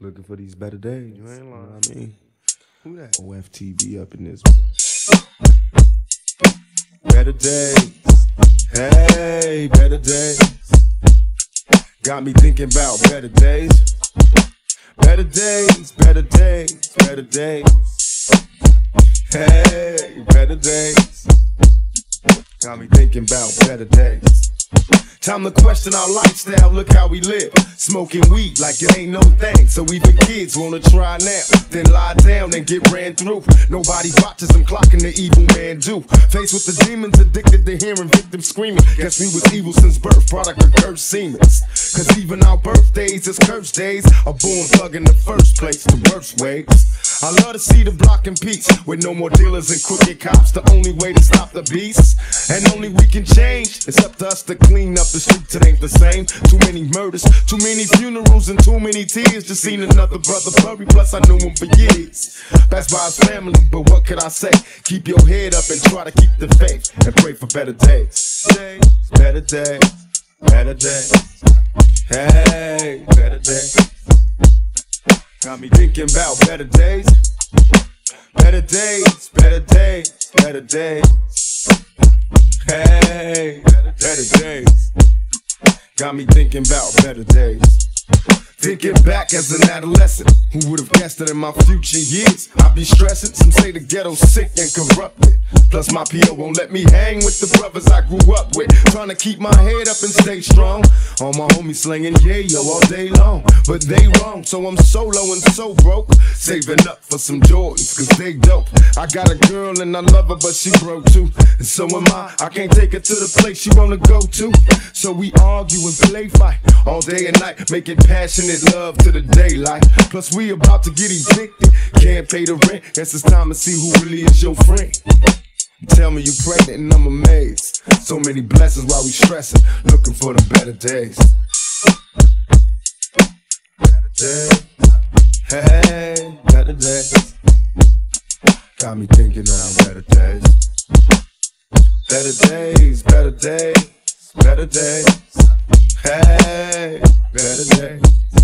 Looking for these better days. You ain't know lying. what I mean? Who that? OFTB up in this. Better days. Hey, better days. Got me thinking about better days. Better days, better days, better days. Hey, better days. Got me thinking about better days. Time to question our lifestyle, look how we live. Smoking weed like it ain't no thing. So even kids wanna try now. Then lie down and get ran through. Nobody watches them clocking the evil man do. Faced with the demons, addicted to hearing victims screaming. Guess we was evil since birth, product of cursed semen. Cause even our birthdays is cursed days. A born thug in the first place, the worst ways. I love to see the block in peace with no more dealers and crooked cops. The only way to stop the beast, and only we can change. It's up to us to clean up the streets. It ain't the same. Too many murders, too many funerals, and too many tears. Just seen another brother bury. Plus I knew him for years. Passed by his family, but what could I say? Keep your head up and try to keep the faith and pray for better days. Better days, better days. Hey, better days. Got me thinking about better days. Better days, better days, better days. Hey, better days. Got me thinking about better days. Thinking back as an adolescent, who would have guessed that in my future years I'd be stressing? Some say the ghetto's sick and corrupted. Plus my PO won't let me hang with the brothers I grew up with. Trying to keep my head up and stay strong. All my homies slinging yayo all day long, but they wrong, so I'm solo and so broke. Saving up for some Jordans, cause they dope. I got a girl and I love her, but she broke too. And so am I. I can't take her to the place she wanna go to. So we argue and play fight all day and night, making passionate love to the daylight. Plus we about to get evicted, can't pay the rent. Guess it's time to see who really is your friend. Tell me you pregnant and I'm amazed. So many blessings while we stressing, looking for the better days. Better days. Hey, better days. Got me thinking now, better days. Better days, better days, better days. Hey, better days.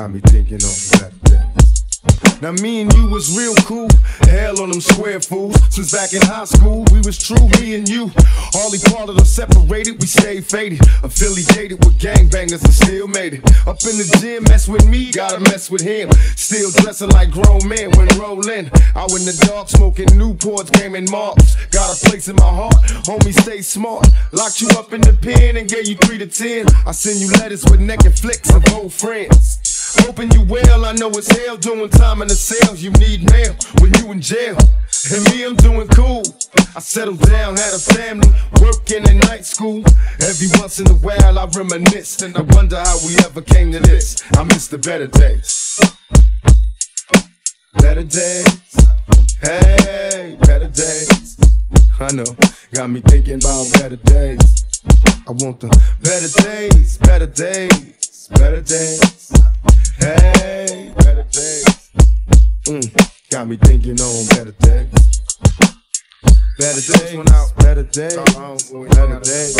Got me thinking on days. Now me and you was real cool, hell on them square fools. Since back in high school, we was true, me and you. Hardly part of them separated, we stayed faded. Affiliated with gangbangers and still made it. Up in the gym, mess with me, gotta mess with him. Still dressing like grown men when rolling. Out in the dark, smoking Newports, gaming marks. Got a place in my heart, homie, stay smart. Locked you up in the pen and gave you three to ten. I send you letters with naked flicks of old friends. Hoping you well, I know it's hell doing time in the cells. You need mail when you in jail. And me, I'm doing cool. I settled down, had a family, working in night school. Every once in a while, I reminisce and I wonder how we ever came to this. I miss the better days. Better days. Hey, better days. I know, got me thinking about better days. I want the better days, better days, better days. Hey, better days. Mm, got me thinking on better days. Better days, better days, better days.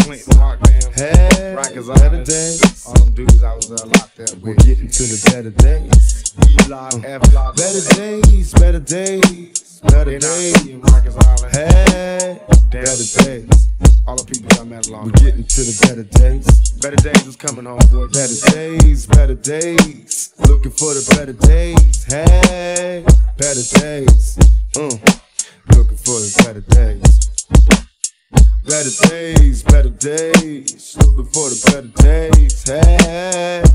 Hey, better days. All them dudes I was uh, locked up We're getting to the better days. E-Block, F-Block, Better days, better days, better days. Marcus Island. Hey, better days. All the people I met along We're getting to the better days. Better days is coming home, boy. Better days, better days. Looking for the better days. Hey, better days. Mm. Looking for the better days. Better days, better days. Looking for the better days. Hey.